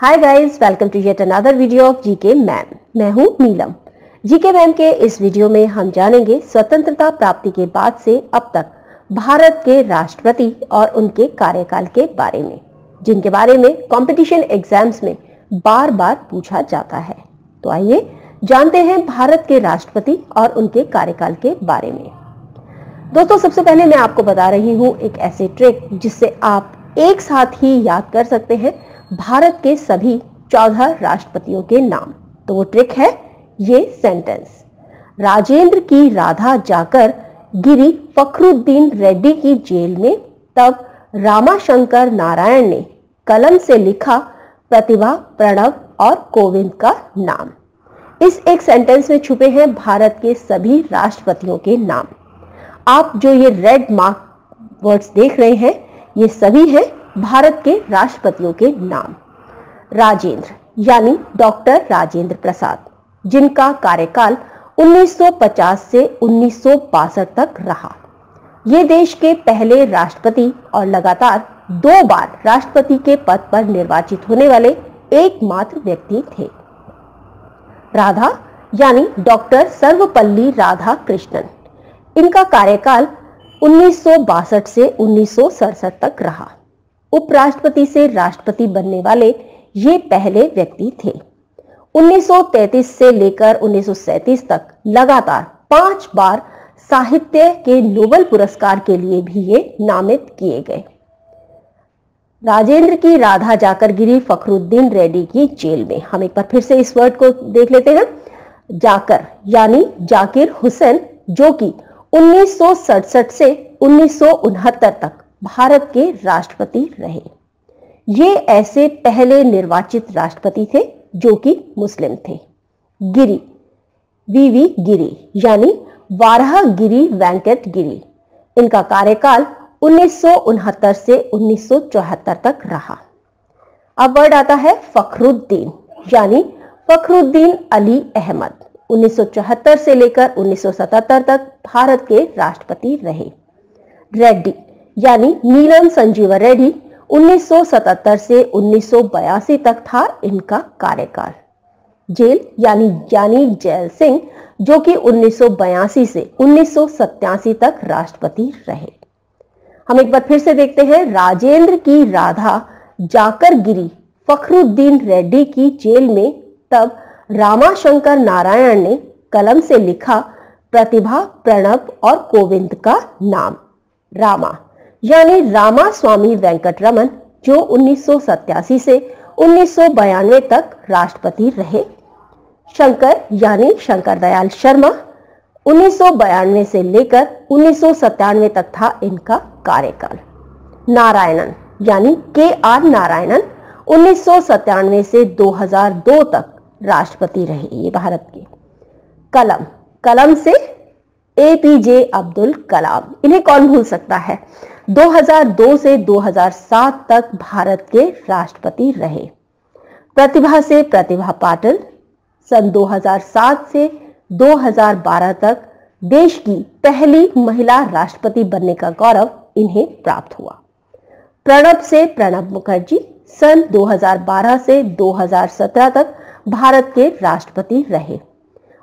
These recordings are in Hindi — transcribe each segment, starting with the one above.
Hi guys welcome to yet another video of GK ma'am मैं हूँ नीलम। जीके मैम के इस वीडियो में हम जानेंगे स्वतंत्रता प्राप्ति के बाद से अब तक भारत के राष्ट्रपति और उनके कार्यकाल के बारे में, जिनके बारे में कंपटीशन एग्ज़ाम्स में बार बार पूछा जाता है। तो आइए जानते हैं भारत के राष्ट्रपति और उनके कार्यकाल के बारे में। दोस्तों, सबसे पहले मैं आपको बता रही हूँ एक ऐसे ट्रिक जिससे आप एक साथ ही याद कर सकते हैं भारत के सभी चौदह राष्ट्रपतियों के नाम। तो वो ट्रिक है, ये सेंटेंस राजेंद्र की राधा जाकर गिरी फखरुद्दीन रेड्डी की जेल में, तब रामाशंकर नारायण ने कलम से लिखा प्रतिभा, प्रणव और कोविंद का नाम। इस एक सेंटेंस में छुपे हैं भारत के सभी राष्ट्रपतियों के नाम। आप जो ये रेड मार्क वर्ड्स देख रहे हैं, ये सभी हैं भारत के राष्ट्रपतियों के नाम। राजेंद्र, यानी डॉक्टर राजेंद्र प्रसाद, जिनका कार्यकाल 1950 से उन्नीस सौ बासठ तक रहा। ये देश के पहले राष्ट्रपति और लगातार दो बार राष्ट्रपति के पद पर निर्वाचित होने वाले एकमात्र व्यक्ति थे। राधा, यानी डॉक्टर सर्वपल्ली राधा कृष्णन इनका कार्यकाल उन्नीस सौ बासठ से उन्नीस तक रहा। उपराष्ट्रपति से राष्ट्रपति बनने वाले ये पहले व्यक्ति थे। 1933 से लेकर 1937 तक लगातार पाँच बार साहित्य के नोबेल पुरस्कार के लिए भी ये नामित किए गए। राजेंद्र की राधा जाकर गिरी फखरुद्दीन रेड्डी की जेल में। हम एक बार फिर से इस वर्ड को देख लेते हैं। जाकर, यानी जाकिर हुसैन, जो कि उन्नीस से उन्नीस सौ उनहत्तर तक भारत के राष्ट्रपति रहे। ये ऐसे पहले निर्वाचित राष्ट्रपति थे जो कि मुस्लिम थे। गिरी वीवी गिरी, यानी वाराह गिरी वेंकट गिरी। इनका कार्यकाल उन्नीस सौ उनहत्तर से उन्नीस सौ चौहत्तर तक रहा। अब वर्ड आता है फखरुद्दीन, यानी फखरुद्दीन अली अहमद। 1974 से लेकर 1977 तक भारत के राष्ट्रपति रहे। रेड्डी यानी नीलम संजीव रेड्डी 1977 से 1982 तक था इनका कार्यकाल। जेल यानी ज्ञानी जैल सिंह, जो कि 1982 से उन्नीस सौ सत्तासी तक राष्ट्रपति रहे। हम एक बार फिर से देखते हैं राजेंद्र की राधा जाकर गिरी फखरुद्दीन रेड्डी की जेल में, तब रामाशंकर नारायण ने कलम से लिखा प्रतिभा प्रणब और कोविंद का नाम, रामा। यानी रामा स्वामी वेंकट रमन जो उन्नीस से उन्नीस तक राष्ट्रपति रहे। शंकर यानी शंकर दयाल शर्मा उन्नीस से लेकर उन्नीस तक था इनका कार्यकाल। नारायणन यानी के आर नारायणन उन्नीस से 2002 तक राष्ट्रपति रहे ये भारत के। कलम कलम से एपीजे अब्दुल कलाम इन्हें कौन भूल सकता है? 2002 से 2007 तक भारत के राष्ट्रपति रहे। प्रतिभा से प्रतिभा पाटिल। सन 2007 से 2012 तक देश की पहली महिला राष्ट्रपति बनने का गौरव इन्हें प्राप्त हुआ। प्रणब से प्रणब मुखर्जी। सन 2012 से 2017 तक भारत के राष्ट्रपति रहे।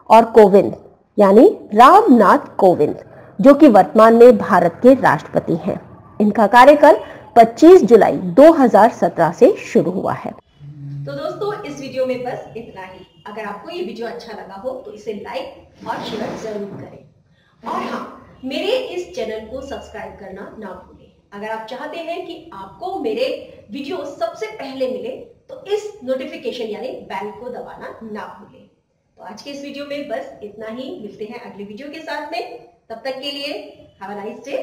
और कोविंद। यानी रामनाथ कोविंद, जो कि वर्तमान में भारत के राष्ट्रपति हैं। इनका कार्यकाल 25 जुलाई 2017 से शुरू हुआ है। तो दोस्तों, इस वीडियो में बस इतना ही। अगर आपको ये वीडियो अच्छा लगा हो तो इसे लाइक और शेयर ज़रूर करें। और हाँ मेरे इस चैनल को सब्सक्राइब करना ना भूलें। अगर आप चाहते हैं कि आपको मेरे वीडियो सबसे पहले मिले तो इस नोटिफिकेशन यानी बेल को दबाना ना भूलें। तो आज के इस वीडियो में बस इतना ही। मिलते हैं अगले वीडियो के साथ में। तब तक के लिए हैव अ नाइस डे